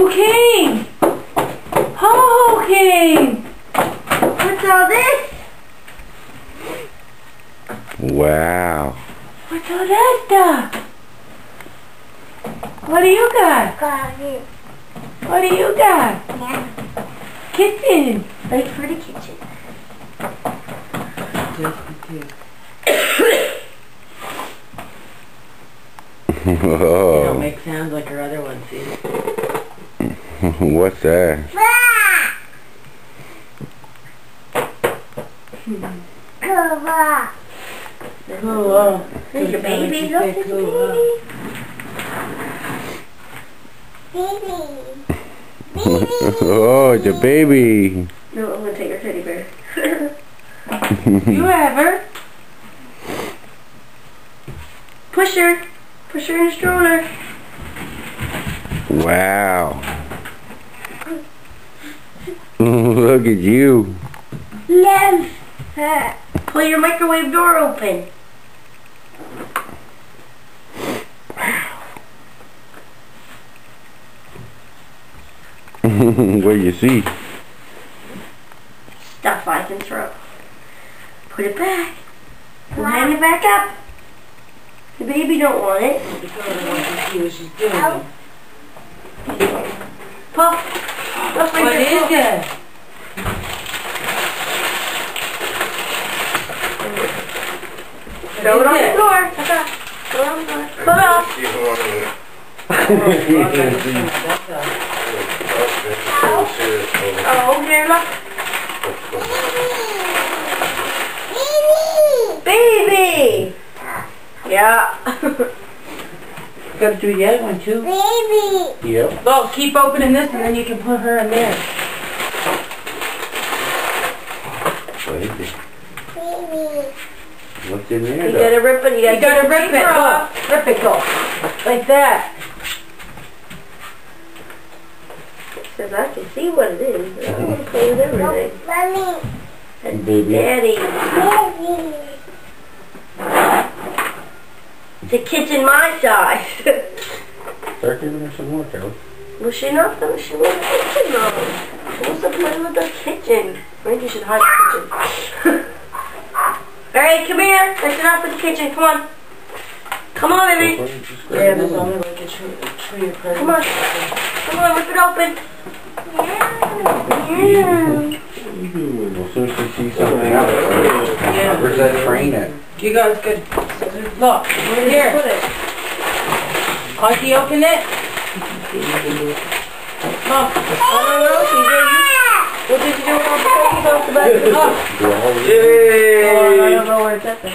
cocaine! Oh, cocaine! What's all this? Wow. What's all that stuff? What do you got? Coffee. What do you got? Yeah. Kitchen. Right for the kitchen. Whoa. They don't make sounds like your other ones, see? What's that? Cool. Cool. Oh, There's your baby. Look, there's your cool. baby. Baby. oh, it's a baby. No, I'm gonna take your teddy bear. You have her. Push her. Push her in the stroller. Wow. Look at you. Love. Uh, pull your microwave door open. what do you see? Stuff I can throw. Put it back. We'll hang it back up. The baby don't want it. The girl wants to see what she's doing. Ow. Paul. Look right What is it? Throw it on the floor. Throw it on the floor. It off. Oh, look. Baby. Yeah. Gotta do the other one too. Baby. Yep. Well, keep opening this and then you can put her in there. Baby. What's in You there? though? gotta rip it. You gotta, You gotta take rip it. paper off. Rip it, go. Like that. Because I can see what it is. I don't want to play with everything. That's Baby. Daddy. It's a kitchen my size. Start giving her some more, Kelly. well, she not gonna. She wants the kitchen though. She wants to play with the kitchen. Maybe you should hide the kitchen. Alright, come here. Let's get off with the kitchen. Come on. Come on, baby. Yeah, there's only like a tree, a tree of Come on. Come on, rip it open. Yeah. Yeah. As soon as she sees something else. Yeah. Where's that train at? You guys could, look, Where did here. you put it? Auntie, open it. Look, I don't know. She. What did you do with all the cookies off the back? look. Do a whole Oh, I don't know where it's at. then.